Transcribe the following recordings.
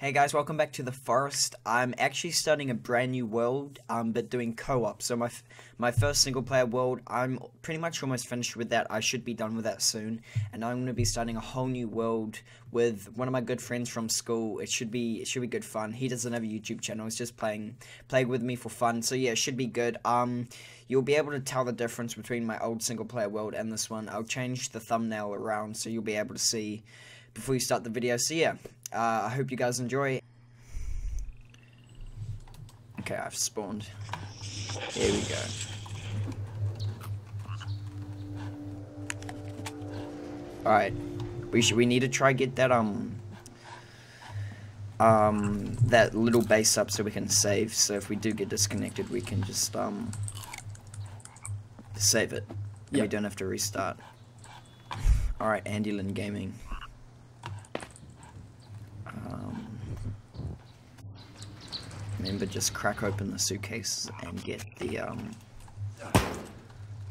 Hey guys, welcome back to the forest. I'm actually starting a brand new world, um, but doing co-op. So my my first single player world, I'm pretty much almost finished with that. I should be done with that soon, and I'm gonna be starting a whole new world with one of my good friends from school. It should be it should be good fun. He doesn't have a YouTube channel. He's just playing playing with me for fun. So yeah, it should be good. Um, you'll be able to tell the difference between my old single player world and this one. I'll change the thumbnail around so you'll be able to see before you start the video. So yeah, uh, I hope you guys enjoy. Okay, I've spawned. Here we go. Alright. We should we need to try get that um um that little base up so we can save. So if we do get disconnected we can just um save it. Yep. We don't have to restart. Alright, Andy Andylin Gaming. Remember, just crack open the suitcase and get the um,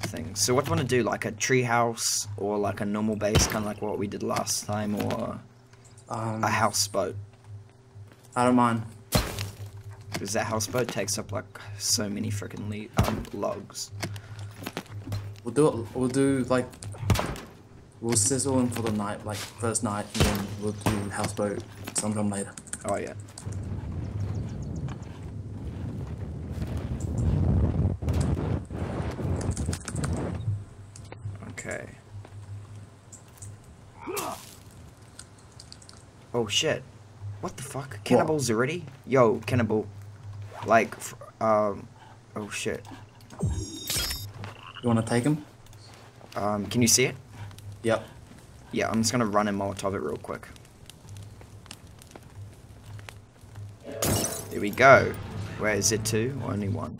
thing. So what do you want to do? Like a treehouse or like a normal base, kind of like what we did last time, or Um, a houseboat? I don't mind. Because that houseboat takes up like so many freaking le- um, logs. We'll do it. We'll do like. We'll sizzle in for the night, like first night, and then we'll do houseboat sometime later. Oh yeah. Okay. Oh shit. What the fuck? Cannibals already? Yo, cannibal. Like, f- um, oh shit. You want to take him? Um, can you see it? Yep. Yeah, I'm just gonna run and Molotov it real quick. Here we go. Where is it two? Only one?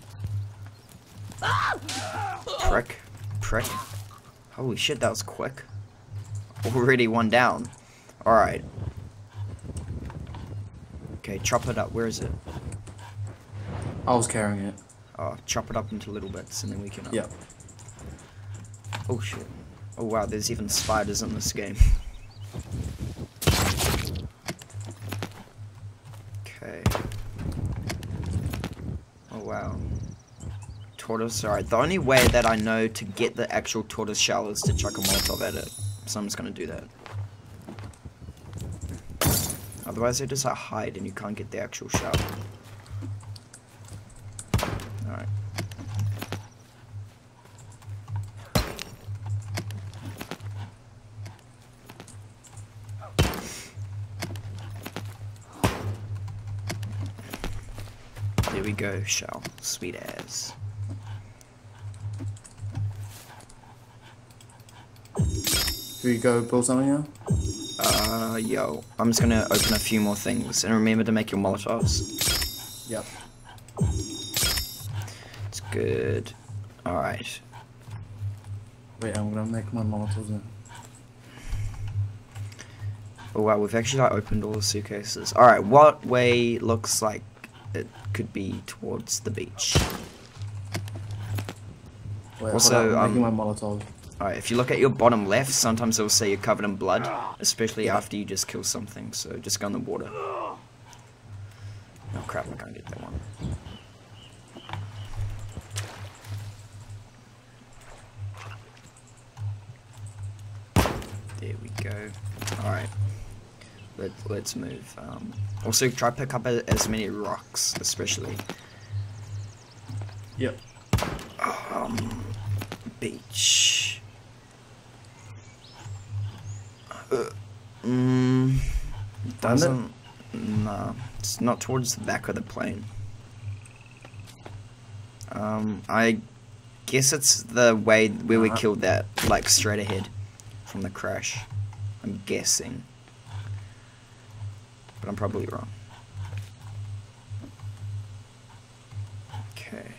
Prick. Prick. Holy shit, that was quick. Already one down. Alright. Okay, chop it up. Where is it? I was carrying it. Oh, chop it up into little bits and then we can... uh, Yep. Oh shit. Oh wow, there's even spiders in this game. Okay. Oh wow. Tortoise, alright. The only way that I know to get the actual tortoise shell is to chuck a molotov at it. So I'm just gonna do that. Otherwise they just like hide and you can't get the actual shell. Alright. There we go, shell. Sweet as. Here you go, build something now. Uh, yo. I'm just gonna open a few more things. And remember to make your molotovs. Yep. It's good. Alright. Wait, I'm gonna make my molotovs now. Oh wow, we've actually like opened all the suitcases. Alright, what way looks like it could be towards the beach? Wait, Also, I'm making um, my molotov. Alright, if you look at your bottom left, sometimes it'll say you're covered in blood, especially after you just kill something, so just go in the water. Oh crap, I can't get that one. There we go. Alright. Let, let's move. Um, also, try pick up as many rocks, especially. Yep. Um, beach. Uh, mm, doesn't. No, it's not towards the back of the plane. Um, I guess it's the way where we Uh-huh. killed that, like straight ahead from the crash. I'm guessing, but I'm probably wrong. Okay.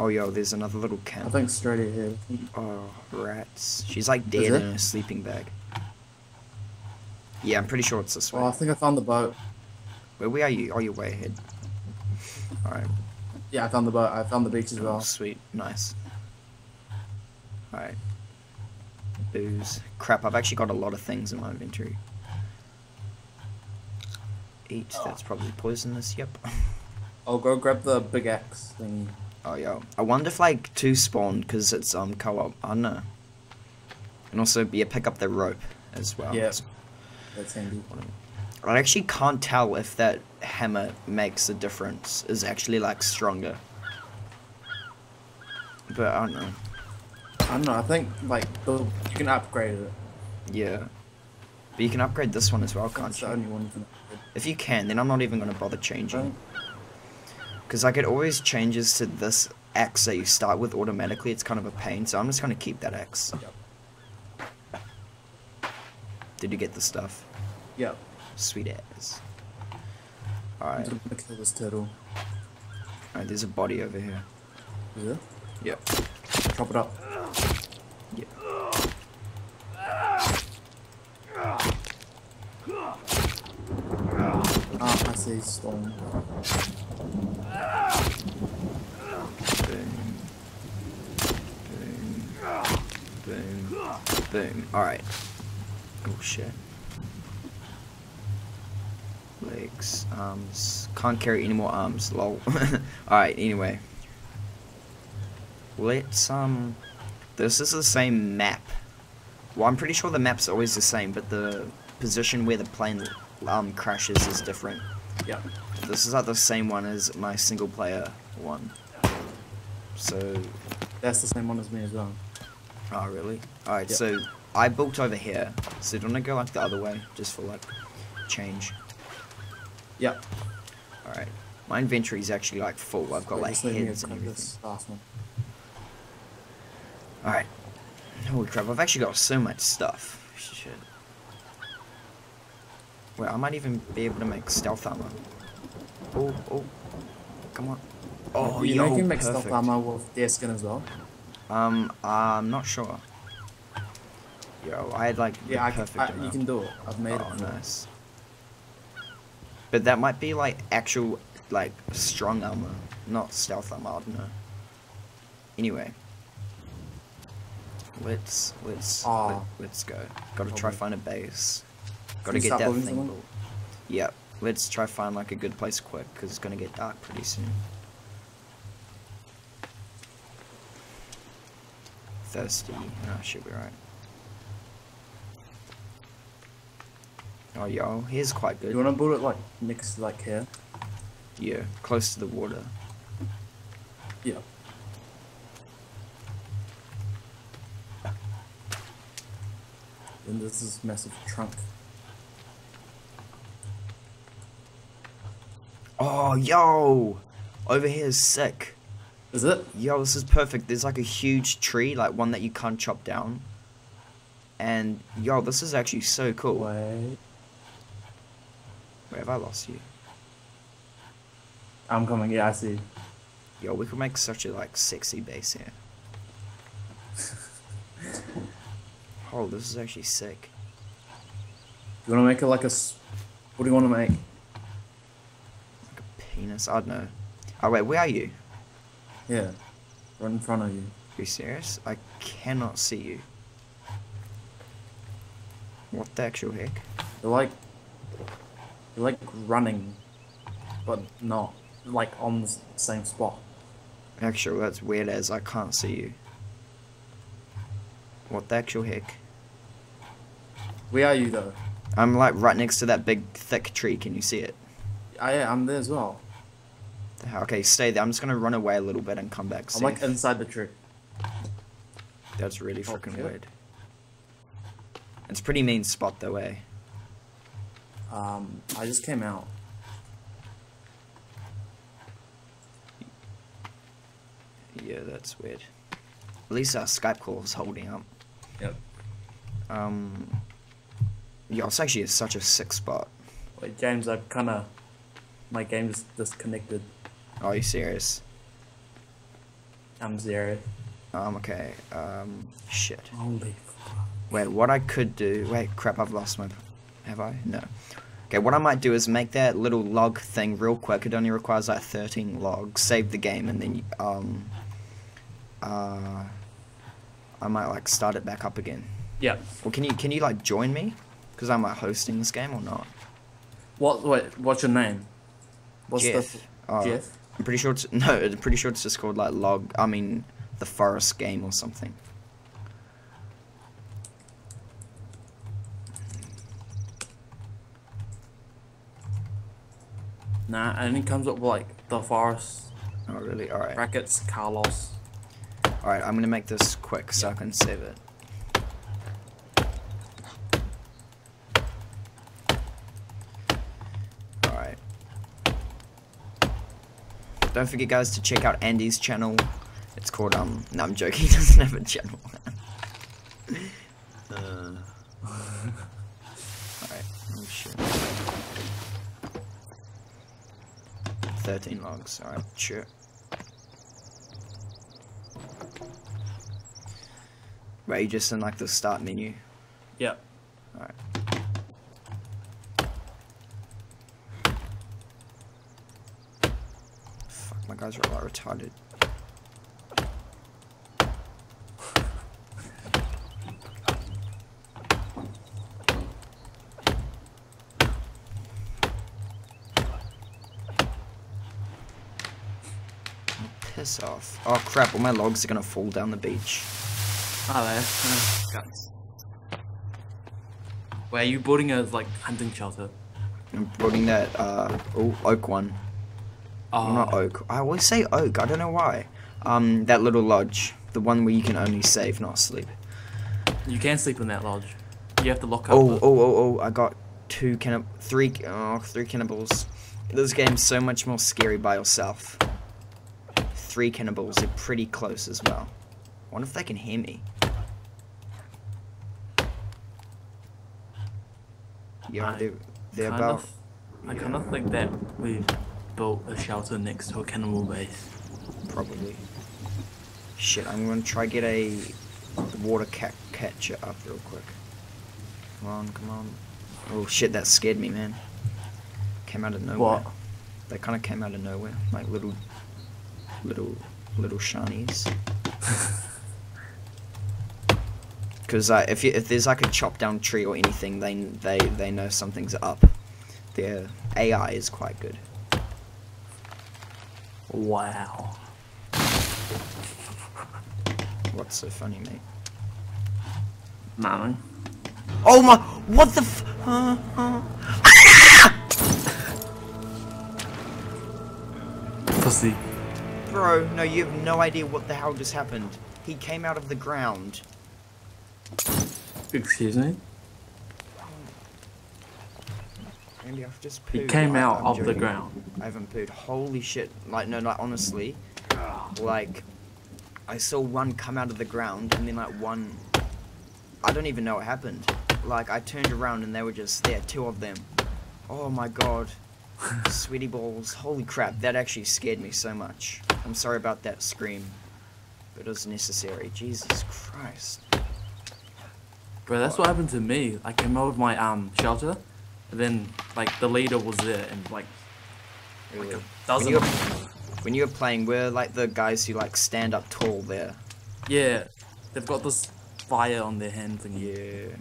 Oh, yo, there's another little can. I think straight ahead. Oh, rats. She's like dead in a sleeping bag. Yeah, I'm pretty sure it's this way. Oh, I think I found the boat. Where, where are you? Oh, you're way ahead. Alright. Yeah, I found the boat. I found the beach as Oh, well. sweet. Nice. Alright. Booze. Crap, I've actually got a lot of things in my inventory. eat. That's probably poisonous. Yep. I'll go grab the big axe thingy. Oh yeah. I wonder if like two spawn because it's um co-op. I don't know. And also, yeah, pick up the rope as well. Yeah. That's handy. I actually can't tell if that hammer makes a difference. Is actually like stronger. But I don't know. I don't know. I think like you can upgrade it. Yeah. But you can upgrade this one as well, can't That's you? only one you can. If you can, then I'm not even gonna bother changing. Because like it always changes to this X that you start with automatically. It's kind of a pain, so I'm just gonna keep that X. Did you get the stuff? Yeah. Sweet ass. Alright. I'm Alright. gonna kill this turtle. Alright, there's a body over here. Is it? Yep. Chop it up. Yep. See stone. Boom. Boom. Boom. Boom. Alright. Oh shit. Legs, arms. Can't carry any more arms, lol. Alright, anyway. Let's, um. This is the same map. Well, I'm pretty sure the map's always the same, but the position where the plane um, crashes is different. Yeah. This is like the same one as my single player one. So, That's the same one as me as well. oh really? Alright, Yep. so I built over here. So do you want to go like the other way, just for like change? Yeah. Alright. My inventory is actually like full. I've got Wait, like heads and everything. this last one. Alright. Holy crap, I've actually got so much stuff. Shit. Wait, I might even be able to make stealth armor. Oh, oh. Come on. Oh, you yo, know you can make stealth armor with their skin as well. Um, I'm not sure. Yo, I had like the Yeah, I can, I, you can do it. I've made oh, it. before. nice. But that might be like actual, like strong armor, not stealth armor. I don't know. Anyway, let's let's Ah. let, us go. Got to try find a base. Got Can to you get that thing built. Yep. Let's try find like a good place quick because it's gonna get dark pretty soon. Thirsty. Oh, should be right. Oh, yo, here's quite good. You wanna build it like next to like here? Yeah, close to the water. Yeah. Then this is massive trunk. Oh, yo! Over here is sick. Is it? Yo, this is perfect. There's like a huge tree, like one that you can't chop down. And, yo, this is actually so cool. Wait. Where have I lost you? I'm coming. Yeah, I see. Yo, we could make such a, like, sexy base here. oh, this is actually sick. You wanna make it like a... What do you wanna make? Penis? I don't know. Oh, wait, where are you? Yeah. Right in front of you. Are you serious? I cannot see you. What the actual heck? You're like. You're like running, but not like on the same spot. Actually, that's weird as I can't see you. What the actual heck? Where are you though? I'm like right next to that big thick tree. Can you see it? Ah, yeah, I'm there as well. Okay, stay there. I'm just gonna run away a little bit and come back. I'm like inside the tree. That's really Oh, freaking weird. It's a pretty mean spot though, eh? Um, I just came out. Yeah, that's weird. At least our Skype call is holding up. Yep. Um. Yeah, it's actually such a sick spot. Wait, James, I've kind of my game is disconnected. Are you serious? I'm zero. Um, okay. Um, shit. Holy. Wait, what I could do. Wait, crap, I've lost my. Have I? No. Okay, what I might do is make that little log thing real quick. It only requires like 13 logs. Save the game, and then, um. Uh. I might like start it back up again. Yeah. Well, can you can you like join me? Because I'm like hosting this game or not? What? Wait. What's your name? What's Jeff. the Oh, Jeff? I'm pretty sure it's no. I'm pretty sure it's just called like log. I mean, the forest game or something. Nah, and it comes up with like the forest Oh really? All right. brackets Carlos. All right. I'm gonna make this quick so I can save it. All right. Don't forget, guys, to check out Andy's channel. It's called um. No, I'm joking. He doesn't have a channel. uh. All right. Oh shit. Thirteen logs. All right. Sure. Wait, you just in like the start menu. Yep. My guys are a lot retarded. Piss off. Oh crap, all my logs are gonna fall down the beach. Ah, there. Uh, guns. Where are you building a like hunting shelter? I'm building that, uh, oh, oak one. Oh, not oak. I always say oak. I don't know why. Um, that little lodge, the one where you can only save, not sleep. you can't sleep in that lodge. You have to lock up. Oh, the- oh, oh, oh! I got two cannib, three, oh, three cannibals. This game's so much more scary by yourself. Three cannibals. They're pretty close as well. I Wonder if they can hear me. Yeah, I they're, they're kind about. of, I kind of think that we've built a shelter next to a cannibal base. Probably. Shit, I'm gonna try get a water cat catcher up real quick. Come on, come on. Oh shit, that scared me, man. Came out of nowhere. What? They kind of came out of nowhere, like little, little, little shinies. Because uh, if you, if there's like a chopped down tree or anything, they they they know something's up. Their AI is quite good. Wow. What's so funny, mate? Nothing. Oh my! What the? F- uh, uh. Pussy. Bro, no, you have no idea what the hell just happened. He came out of the ground. Excuse me. Andy, I've just He pooed. came I- out I'm of the ground. I haven't pooed. Holy shit! Like no, like honestly, like I saw one come out of the ground and then like one. I don't even know what happened. Like I turned around and they were just there, two of them. Oh my god. Sweetie balls. Holy crap, that actually scared me so much. I'm sorry about that scream. But it was necessary. Jesus Christ. Bro, that's what happened to me. I came out of my um shelter, and then like the leader was there, and like Really. a When dozen. you, were, when you were playing, we're like the guys who like stand up tall there. Yeah, they've got this fire on their hand thingy. Yeah.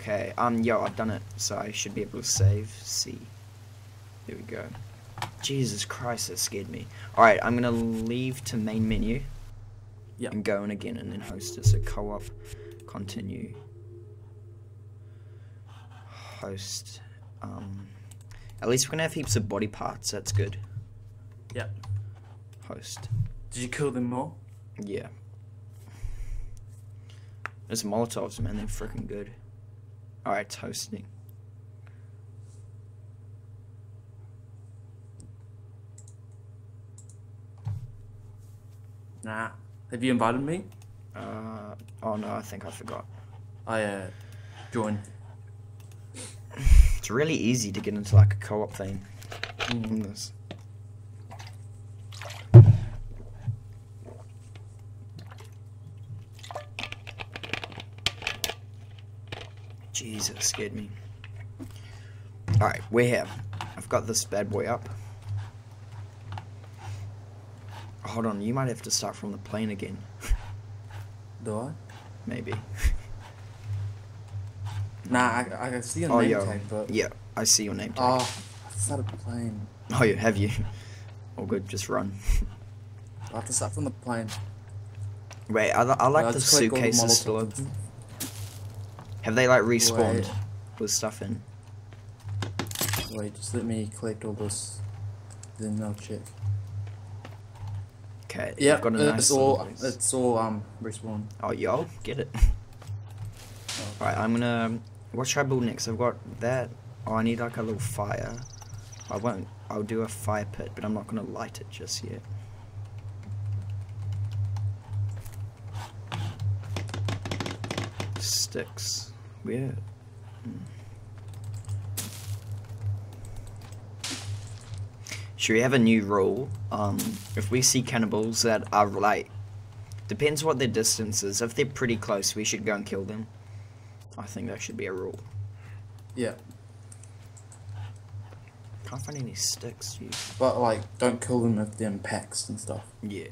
Okay, um, yo, I've done it, so I should be able to save. C. Here we go. Jesus Christ, that scared me. Alright, I'm gonna leave to main menu. Yep. And go in again and then host it. So co-op, continue. Host. Um, at least we're gonna have heaps of body parts, that's good. Yep. Host. Did you kill them all? Yeah. There's Molotovs, man. They're freaking good. Alright, it's hosting. Nah. Have you invited me? Uh, oh no, I think I forgot. I uh, join. It's really easy to get into like a co-op thing. in this. Jesus, scared me. Alright, we're here. I've got this bad boy up. Hold on, you might have to start from the plane again. Do I? Maybe. Nah, I, I can see a Oh, name yo. tag, but Yeah. I see your name tag. Oh, I a plane. Oh, you have you? All good. Just run. I have to start from the plane. Wait, I, I like Uh, the suitcases still open. Have they like respawned Wait. with stuff in? Wait, just let me collect all this. Then I'll check. Okay. Yeah, got a nice it's all it's all um respawn. Oh, yo, get it. Oh. Alright, I'm gonna. What should I build next? I've got that. Oh, I need like a little fire. I won't. I'll do a fire pit, but I'm not gonna light it just yet. Sticks. Where? Hmm. Should we have a new rule? Um, if we see cannibals that are like, depends what their distance is. If they're pretty close, we should go and kill them. I think that should be a rule. Yeah, Can't find any sticks, but like don't kill them if they're in packs and stuff. Yeah.